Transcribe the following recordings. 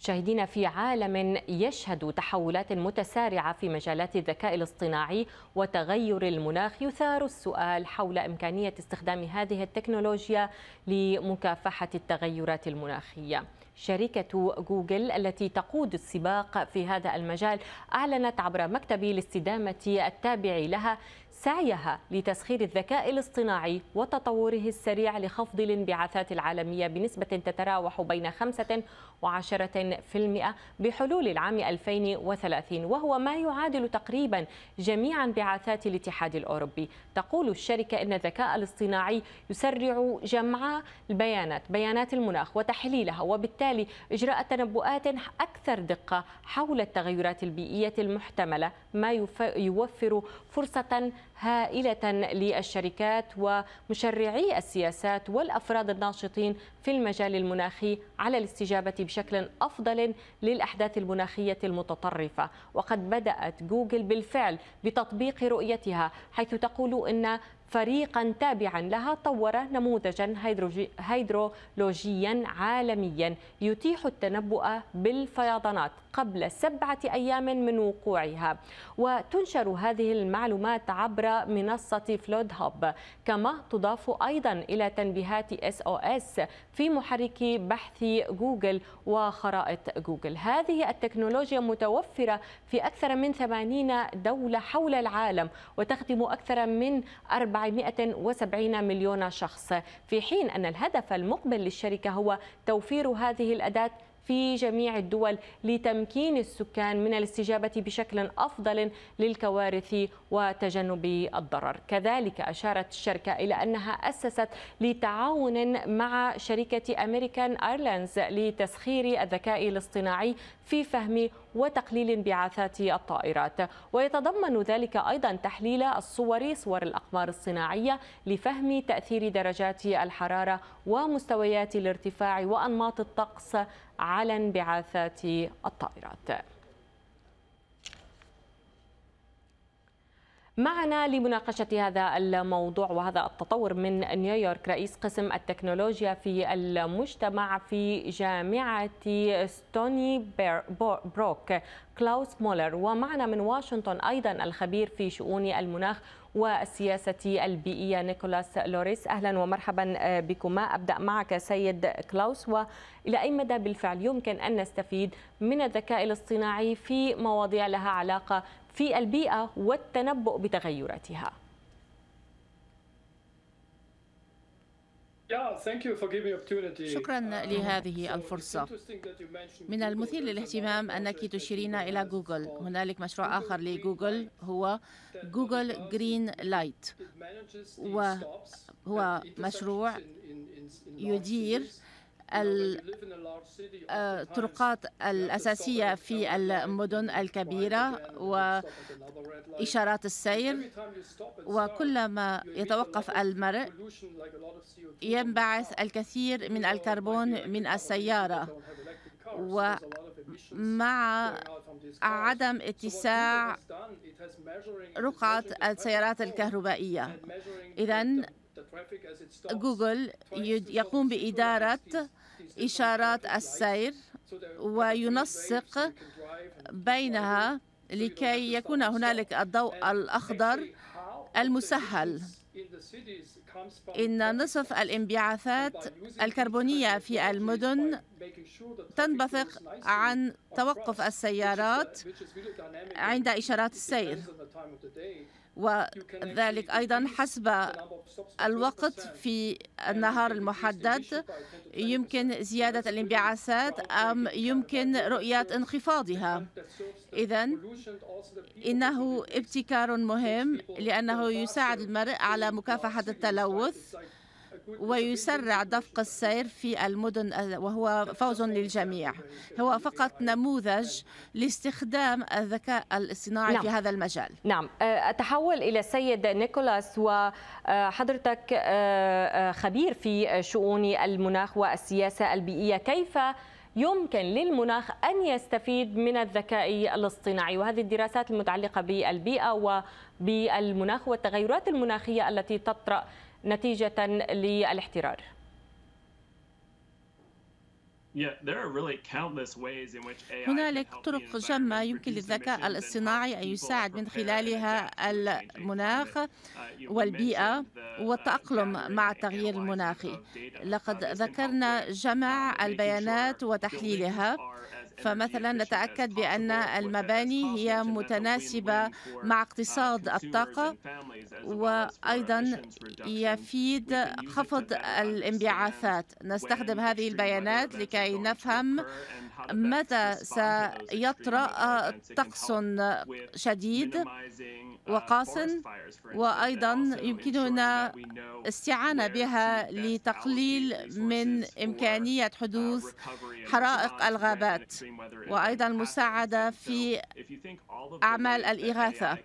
مشاهدينا في عالم يشهد تحولات متسارعة في مجالات الذكاء الاصطناعي وتغير المناخ. يثار السؤال حول إمكانية استخدام هذه التكنولوجيا لمكافحة التغيرات المناخية. شركة جوجل التي تقود السباق في هذا المجال أعلنت عبر مكتب الاستدامة التابع لها سعيها لتسخير الذكاء الاصطناعي وتطوره السريع لخفض الانبعاثات العالمية بنسبة تتراوح بين 5 وعشرة في المئة بحلول العام 2030 وهو ما يعادل تقريبا جميع انبعاثات الاتحاد الأوروبي. تقول الشركة أن الذكاء الاصطناعي يسرع جمع البيانات بيانات المناخ وتحليلها وبالتالي إجراء تنبؤات أكثر دقة حول التغيرات البيئية المحتملة ما يوفر فرصة هائلة للشركات ومشرعي السياسات والأفراد الناشطين في المجال المناخي على الاستجابة بشكل أفضل للأحداث المناخية المتطرفة. وقد بدأت جوجل بالفعل بتطبيق رؤيتها حيث تقول أن فريقا تابعا لها طور نموذجا هيدرولوجيا عالميا يتيح التنبؤ بالفيضانات قبل سبعة أيام من وقوعها. وتنشر هذه المعلومات عبر منصة فلود هاب كما تضاف أيضا إلى تنبيهات SOS في محرك بحث جوجل وخرائط جوجل. هذه التكنولوجيا متوفرة في أكثر من 80 دولة حول العالم وتخدم أكثر من 470 مليون شخص. في حين أن الهدف المقبل للشركة هو توفير هذه الأداة في جميع الدول لتمكين السكان من الاستجابة بشكل أفضل للكوارث وتجنب الضرر. كذلك أشارت الشركة إلى أنها أسست لتعاون مع شركة أمريكان أيرلاينز لتسخير الذكاء الاصطناعي في فهم وتقليل انبعاثات الطائرات. ويتضمن ذلك أيضا تحليل الصور صور الأقمار الصناعية لفهم تأثير درجات الحرارة ومستويات الارتفاع وأنماط الطقس انبعاثات الطائرات. معنا لمناقشة هذا الموضوع وهذا التطور من نيويورك رئيس قسم التكنولوجيا في المجتمع في جامعة ستوني بروك كلاوس مولر. ومعنا من واشنطن أيضا الخبير في شؤون المناخ والسياسة البيئية نيكولاس لوريس. أهلا ومرحبا بكما. أبدأ معك سيد كلاوس. وإلى أي مدى بالفعل يمكن أن نستفيد من الذكاء الاصطناعي في مواضيع لها علاقة في البيئة والتنبؤ بتغيراتها؟ شكرا لهذه الفرصة. من المثير للاهتمام أنك تشيرين إلى جوجل هنالك مشروع آخر لجوجل هو جوجل Green Light وهو مشروع يدير الطرقات الأساسية في المدن الكبيرة وإشارات السير وكلما يتوقف المرء ينبعث الكثير من الكربون من السيارة. ومع عدم اتساع رقعة السيارات الكهربائية. إذا جوجل يقوم بإدارة إشارات السير وينسق بينها لكي يكون هنالك الضوء الأخضر المسهل. إن نصف الانبعاثات الكربونية في المدن تنبثق عن توقف السيارات عند إشارات السير. وذلك أيضا حسب الوقت في النهار المحدد. يمكن زيادة الانبعاثات أم يمكن رؤية انخفاضها؟ إذا إنه ابتكار مهم لأنه يساعد المرء على مكافحة التلوث. ويسرع دفق السير في المدن وهو فوز للجميع. هو فقط نموذج لاستخدام الذكاء الاصطناعي نعم. في هذا المجال. نعم. أتحول إلى السيد نيكولاس وحضرتك خبير في شؤون المناخ والسياسة البيئية. كيف يمكن للمناخ أن يستفيد من الذكاء الاصطناعي؟ وهذه الدراسات المتعلقة بالبيئة وبالمناخ والتغيرات المناخية التي تطرأ نتيجة للاحترار. هنالك طرق جمة يمكن للذكاء الاصطناعي أن يساعد من خلالها المناخ uh, والبيئة والتأقلم مع التغيير المناخي لقد ذكرنا جمع البيانات وتحليلها. فمثلا نتأكد بأن المباني هي متناسبة مع اقتصاد الطاقة وأيضا يفيد خفض الانبعاثات. نستخدم هذه البيانات لكي نفهم متى سيطرأ طقس شديد وقاس وأيضا يمكننا استعانة بها لتقليل من إمكانية حدوث حرائق الغابات. وأيضا المساعدة في أعمال الإغاثة.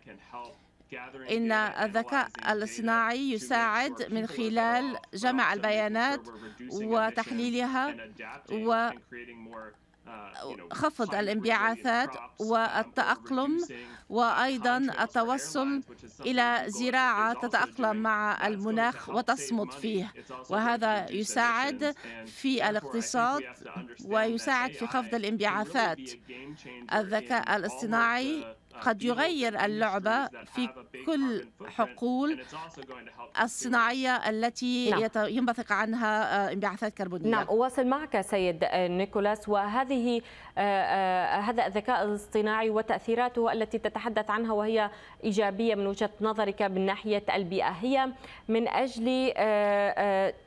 إن الذكاء الاصطناعي يساعد من خلال جمع البيانات وتحليلها و خفض الانبعاثات والتأقلم وأيضا التوصل إلى زراعة تتأقلم مع المناخ وتصمد فيه. وهذا يساعد في الاقتصاد ويساعد في خفض الانبعاثات. الذكاء الاصطناعي قد يغير اللعبة في كل حقول الصناعية التي نعم. ينبثق عنها آه، انبعاثات كربونية نعم أواصل معك سيد نيكولاس وهذه آه، آه، هذا الذكاء الاصطناعي وتأثيراته التي تتحدث عنها وهي إيجابية من وجهة نظرك من ناحية البيئة هي من أجل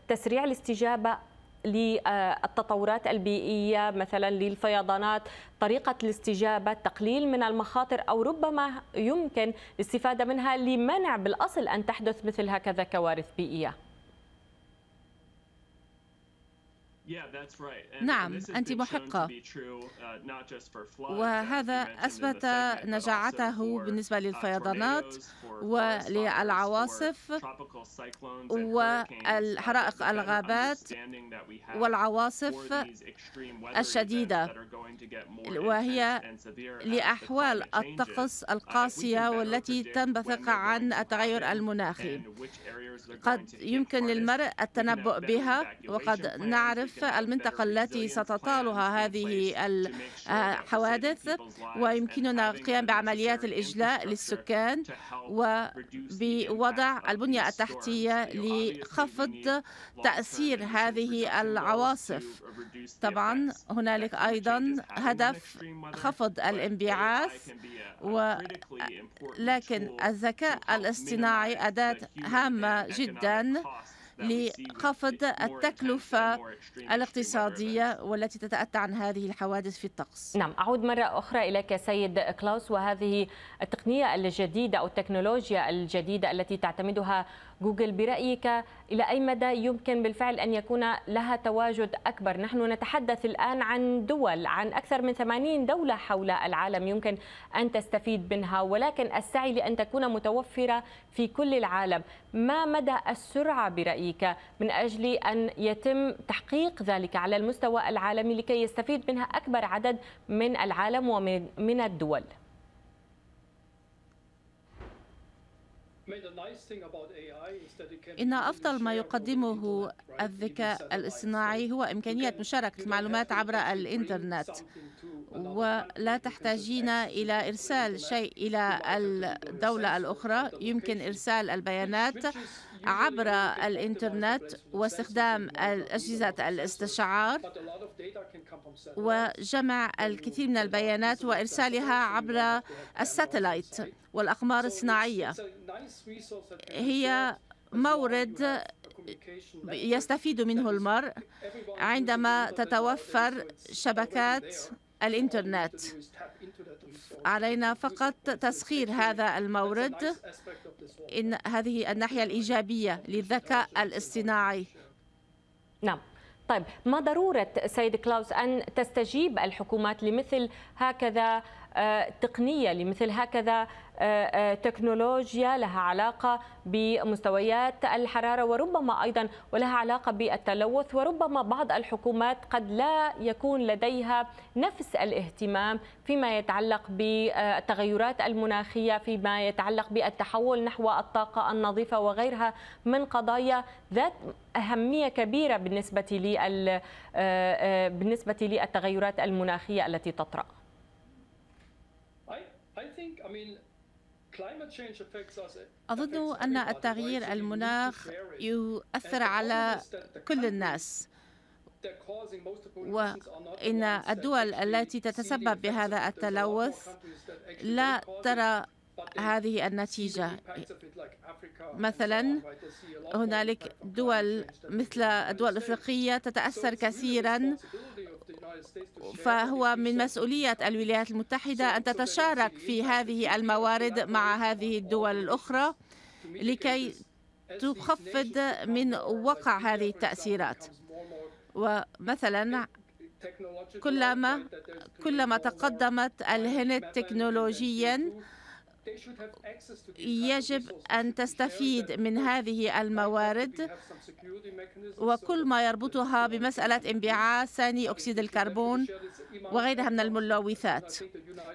تسريع الاستجابة للتطورات البيئية مثلا للفيضانات طريقة الاستجابة تقليل من المخاطر أو ربما يمكن الاستفادة منها لمنع بالأصل أن تحدث مثل هكذا كوارث بيئية. نعم أنت محقة. uh, وهذا أثبت نجاعته بالنسبة uh, للفيضانات وللعواصف والحرائق الغابات والعواصف الشديدة وهي لأحوال الطقس القاسية والتي تنبثق عن التغير المناخي. قد يمكن للمرء التنبؤ بها وقد نعرف المنطقة التي ستطالها هذه الحوادث؟ ويمكننا القيام بعمليات الإجلاء للسكان وبوضع البنية التحتية لخفض تأثير هذه العواصف. طبعا هنالك أيضا هدف خفض الانبعاث ولكن الذكاء الاصطناعي أداة هامة جدا. لخفض التكلفة الاقتصادية والتي تتأتى عن هذه الحوادث في الطقس. نعم أعود مرة أخرى إليك سيد كلاوس وهذه التقنية الجديدة أو التكنولوجيا الجديدة التي تعتمدها جوجل برأيك إلى أي مدى يمكن بالفعل أن يكون لها تواجد أكبر؟ نحن نتحدث الآن عن دول عن أكثر من 80 دولة حول العالم يمكن أن تستفيد منها ولكن السعي لأن تكون متوفرة في كل العالم. ما مدى السرعة برأيك من أجل أن يتم تحقيق ذلك على المستوى العالمي لكي يستفيد منها أكبر عدد من العالم ومن الدول؟ إن أفضل ما يقدمه الذكاء الاصطناعي هو إمكانية مشاركة المعلومات عبر الإنترنت. ولا تحتاجين إلى إرسال شيء إلى الدولة الأخرى. يمكن إرسال البيانات عبر الإنترنت واستخدام أجهزة الاستشعار وجمع الكثير من البيانات وإرسالها عبر الساتلايت. والأقمار الصناعية. هي مورد يستفيد منه المرء عندما تتوفر شبكات الإنترنت. علينا فقط تسخير هذا المورد. إن هذه الناحية الإيجابية للذكاء الاصطناعي. نعم. طيب ما ضرورة سيد كلاوس أن تستجيب الحكومات لمثل هكذا تقنية لمثل هكذا تكنولوجيا لها علاقة بمستويات الحرارة وربما أيضا ولها علاقة بالتلوث وربما بعض الحكومات قد لا يكون لديها نفس الاهتمام فيما يتعلق بالتغيرات المناخية فيما يتعلق بالتحول نحو الطاقة النظيفة وغيرها من قضايا ذات أهمية كبيرة بالنسبة لي بالنسبة للتغيرات المناخية التي تطرأ. أظن أن التغيير المناخ يؤثر على كل الناس. وإن الدول التي تتسبب بهذا التلوث لا ترى هذه النتيجة. مثلا هنالك دول مثل الدول الأفريقية تتأثر كثيرا فهو من مسؤولية الولايات المتحدة أن تتشارك في هذه الموارد مع هذه الدول الأخرى لكي تخفض من وقع هذه التأثيرات. ومثلا كلما كلما تقدمت الهند تكنولوجيا يجب أن تستفيد من هذه الموارد وكل ما يربطها بمسألة انبعاث ثاني أكسيد الكربون وغيرها من الملوثات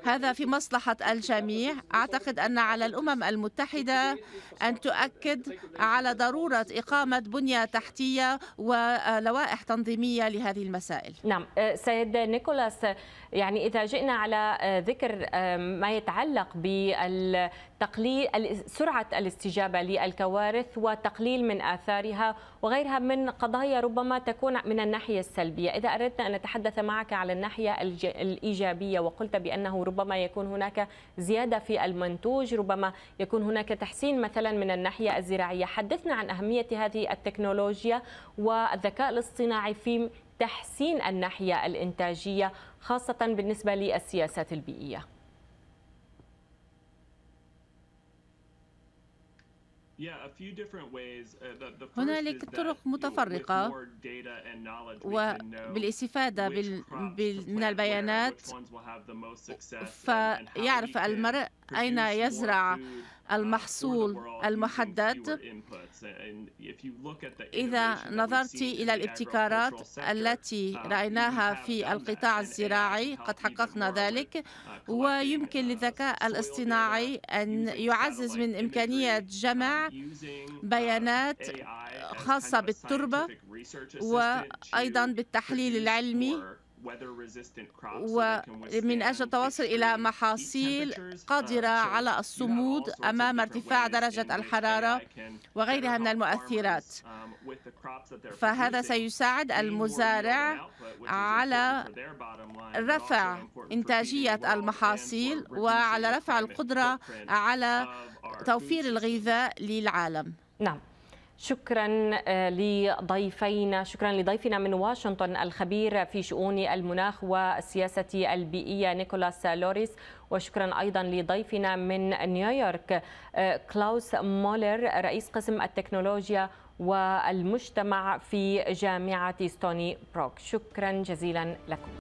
هذا في مصلحة الجميع. أعتقد أن على الأمم المتحدة أن تؤكد على ضرورة إقامة بنية تحتية ولوائح تنظيمية لهذه المسائل. نعم. سيد نيكولاس يعني إذا جئنا على ذكر ما يتعلق بالتقليل سرعة الاستجابة للكوارث وتقليل من آثارها وغيرها من قضايا ربما تكون من الناحية السلبية. إذا أردنا أن نتحدث معك على الناحية الإيجابية وقلت بأنه ربما يكون هناك زيادة في المنتوج ربما يكون هناك تحسين مثلا من الناحية الزراعية. حدثنا عن أهمية هذه التكنولوجيا والذكاء الاصطناعي في تحسين الناحية الإنتاجية خاصة بالنسبة للسياسات البيئية. هنالك طرق متفرقة وبالاستفادة من البيانات فيعرف المرء أين يزرع المحصول المحدد. إذا نظرت إلى الابتكارات التي uh, رأيناها في القطاع الزراعي قد حققنا ذلك. uh, ويمكن للذكاء الاصطناعي أن يعزز من إمكانية جمع بيانات خاصة بالتربة وأيضا بالتحليل العلمي. ومن أجل التوصل إلى محاصيل قادرة على الصمود أمام ارتفاع درجة الحرارة وغيرها من المؤثرات. فهذا سيساعد المزارع على رفع إنتاجية المحاصيل وعلى رفع القدرة على توفير الغذاء للعالم. نعم. شكرا آه، لضيفينا. شكرا لضيفنا من واشنطن الخبير في شؤون المناخ والسياسة البيئية نيكولاس لوريس. وشكرا أيضا لضيفنا من نيويورك آه، كلاوس مولر رئيس قسم التكنولوجيا والمجتمع في جامعة ستوني بروك. شكرا جزيلا لكم.